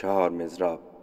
چهار مزراب